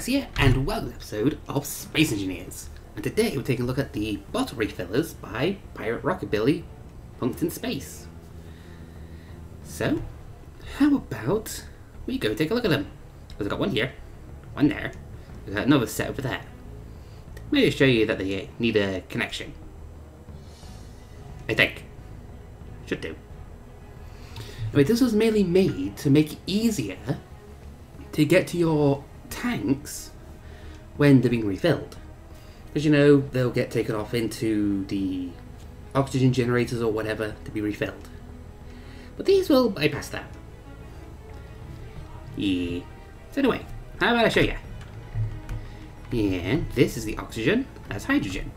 Here, and welcome to episode of Space Engineers. And today we're taking a look at the bottle refillers by Pirate Rockabilly Punks in Space. So, how about we go take a look at them? Because I've got one here, one there, we've got another set over there. Maybe show you that they need a connection. I think. Should do. Anyway, this was mainly made to make it easier to get to your tanks when they're being refilled. Because you know, they'll get taken off into the oxygen generators or whatever to be refilled. But these will bypass that. Yeah. So anyway, how about I show you? Yeah, this is the oxygen, that's hydrogen.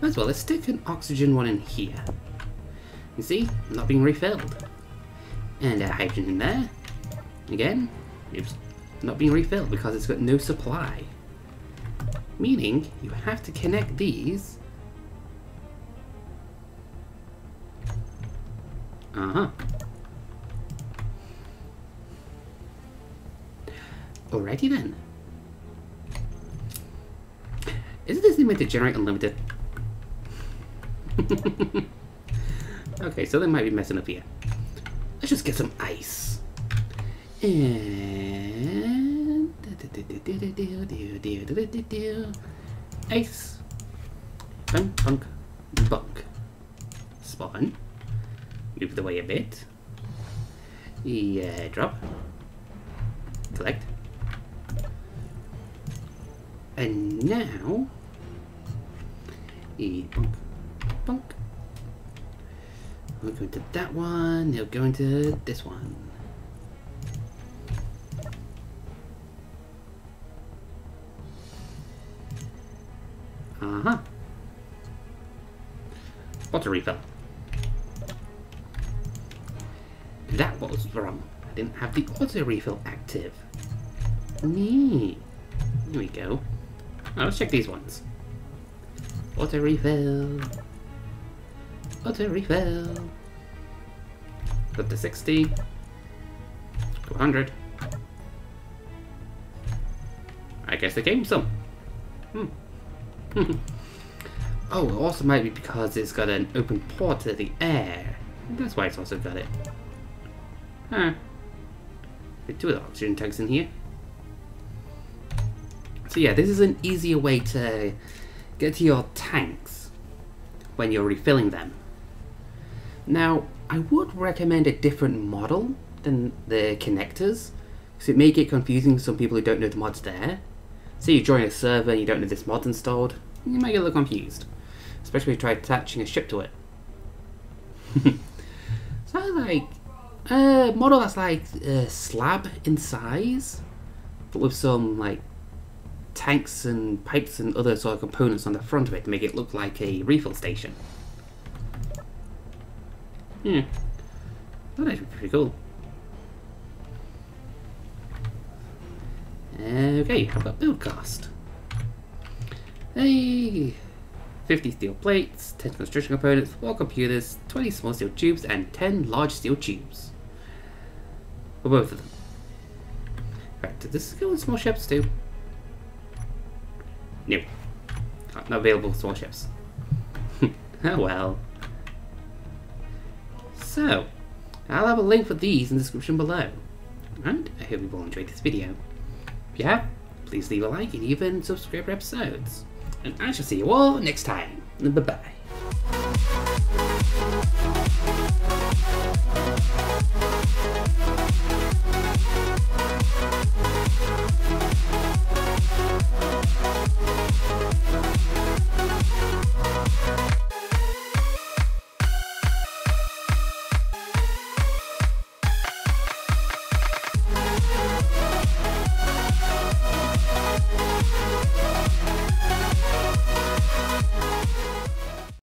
Might As well, let's stick an oxygen one in here. You see, not being refilled. And a hydrogen in there. Again, it's not being refilled because it's got no supply. Meaning, you have to connect these. Uh-huh. Alrighty then. Isn't this meant to generate unlimited? okay, so they might be messing up here. Let's just get some ice. And ice. Bunk, bunk, bunk. Spawn. Move the way a bit. Yeah, drop. Collect. And now, e bunk, bunk. We'll go into that one. They'll go into this one. Uh-huh. Water refill. That was wrong. I didn't have the auto refill active. Neat. Here we go. Let's check these ones. Auto refill. Auto refill. Put to 60. 200. I guess they came some. Hmm. oh, it also might be because it's got an open port to the air. That's why it's also got it. Huh. Get two oxygen tanks in here. So yeah, this is an easier way to get to your tanks when you're refilling them. Now, I would recommend a different model than the connectors, because it may get confusing for some people who don't know the mod's there. Say you join a server and you don't know this mod's installed, you might get a little confused, especially if you try attaching a ship to it. so like, a model that's like a slab in size, but with some like tanks and pipes and other sort of components on the front of it to make it look like a refill station. Yeah, that would pretty cool. Okay, how about build cost? Hey, 50 steel plates, 10 construction components, 4 computers, 20 small steel tubes, and 10 large steel tubes. For both of them. Right, did this go in small ships too? No. Uh, not available small ships. oh well. So, I'll have a link for these in the description below. And I hope you've all enjoyed this video yeah, please leave a like and even subscribe for episodes. And I shall see you all next time. Bye-bye.